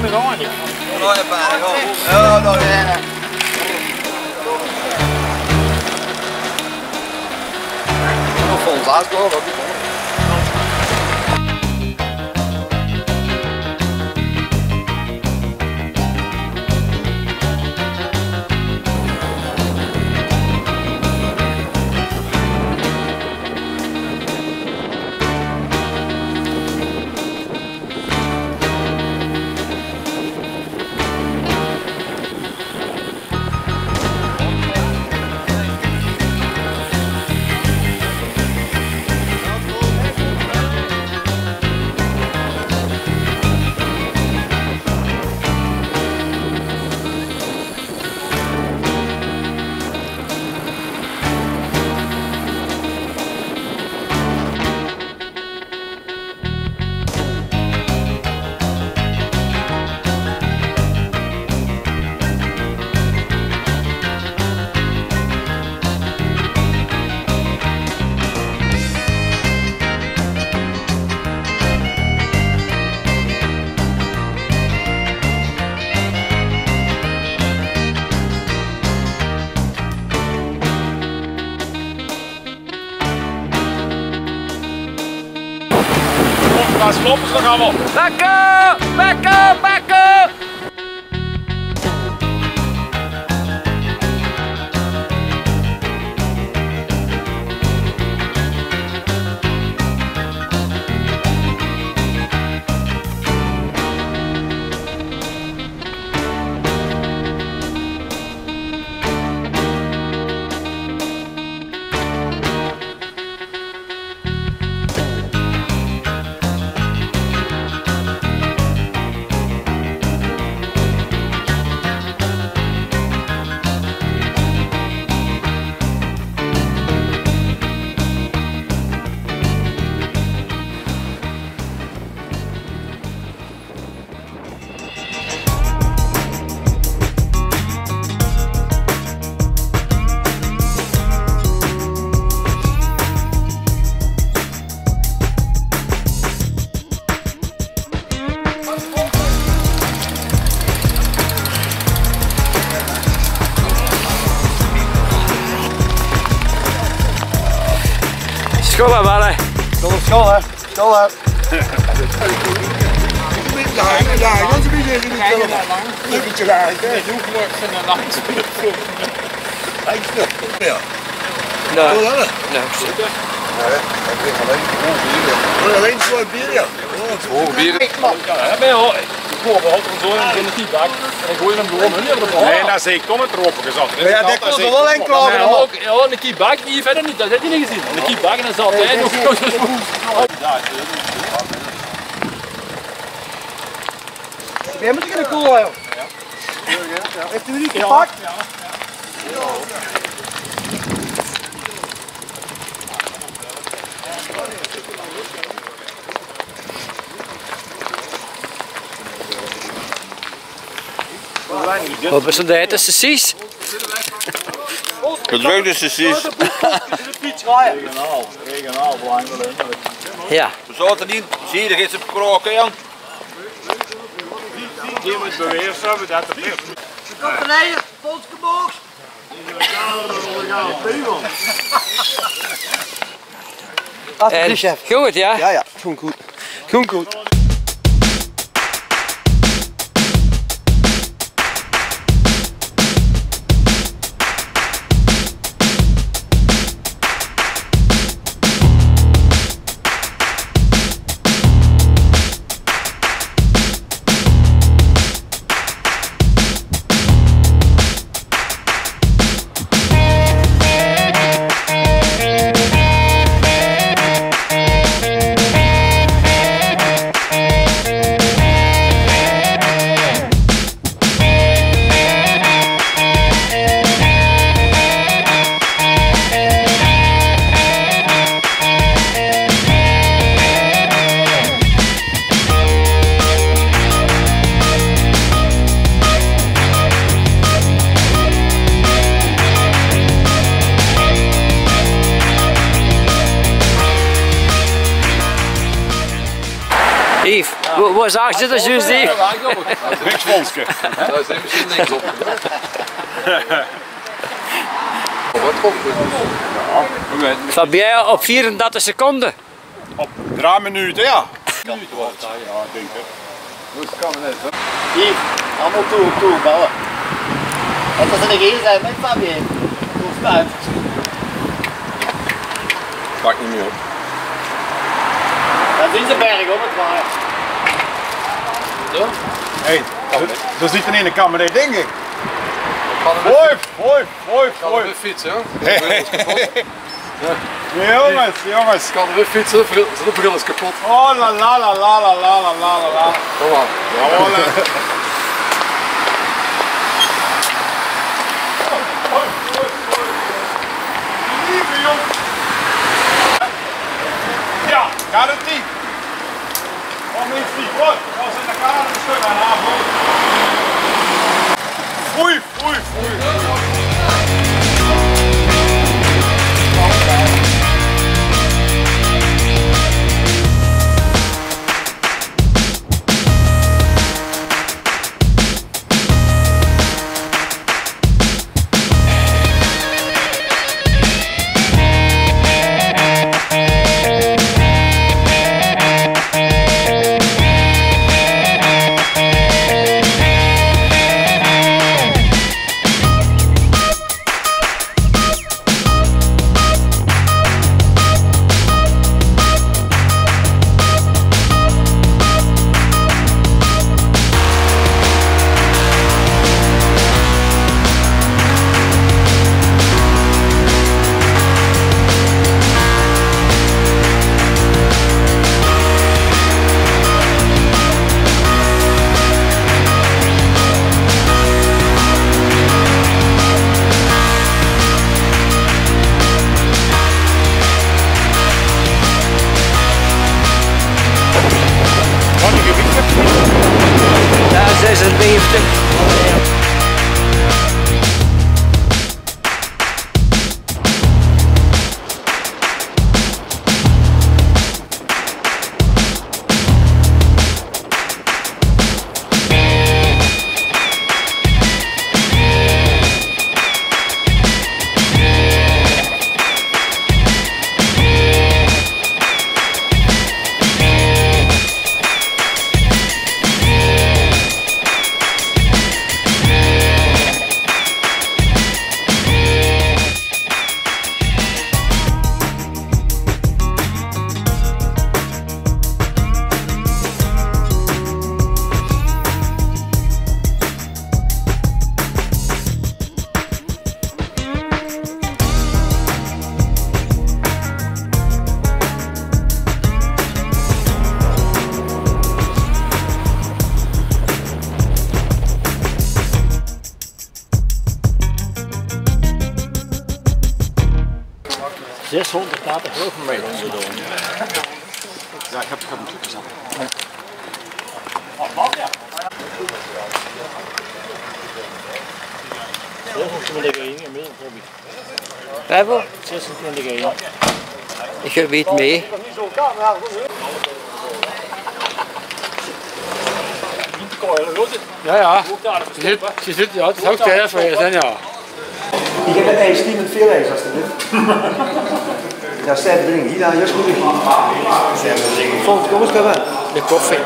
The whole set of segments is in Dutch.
Ja, neem me gewoon niet. Nou, ja, bijna, ja. Ja, kloppen ze nog allemaal. Lekker! Lekker! School hè, mannen. Kom op school, hè. School, hè. Ja, ja, dat is een beetje in de film. Een beetje raar, hè. Ja. Nou, Hoe dan? nou, Ik drink alleen. Alleen zo'n bier, ja. Oh, bier. Ja, maar ja, ik hoor wel altijd zo in de kiebak. En ik gooi hem hun de Nee, dat zie ik toch met erop gezet. Ja, dat komt er wel een klaar Ja, ja, een kiebak die verder niet, dat heb je niet gezien. Een kiebak en dan zat hij nog Jij moet in de koel, joh. Heeft u niet gepakt? Wat is er de precies? Gedrukte sessies. Regionaal, regionaal belangrijk. Ja. We zaten niet. Zie je, er is een kroken, Jan. Je moet bewezen hebben dat het is. Rijden, Polskeboog. En, goed ja? Ja, ja, goed goed. Goed goed. Wat, wat zag je dat juist hier? Niks volske. Daar zijn misschien niks op. Wat komt er? Fabien op 34 seconden. Op 3 minuten, ja. Minuten wordt. Ja, ik denk het. Dus kan het net. Hier, allemaal toe, toe, ballen. Dat is er geen zijn met Fabien. Hoe spuit. Pak niet meer op. Dat is de berg, hoor, het waar. Hey, er zit er in de kamer, nee, denk ik. Kan Hoi, hoi, hoi, Kan hoi. weer fietsen, hoor. Is. Jongens, jongens. Kan er weer fietsen, de bril- is kapot. Oh la la la la la la la la la la. Kom aan. Fui! 680 geloof me mee. Ja, ik heb, het. ik heb hem toegezet. Bravo. 26 euro. Ik heb het mee. Ja, ja. Je zit, je zit, ja, het is ook te erg voor je zijn, ja. Ik heb een ijs, niet met veel eens, als dit. Ja, sterk drinken. Hier, nou, juist goed. Soms, kom eens, komen. De koffie.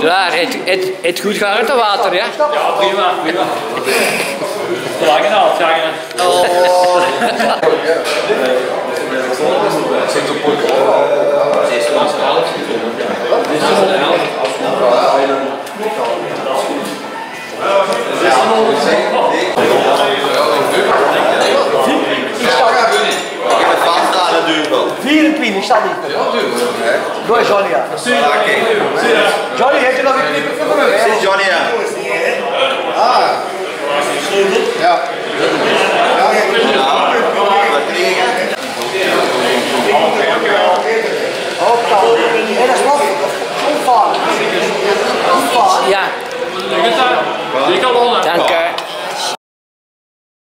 Klaar, het, het, het goed gaat met het water, ja? Prima, prima. Lang en half, ja. Vast शादी Go Jolia. Jolie had to love it. This is Jolia. Ah. Yeah.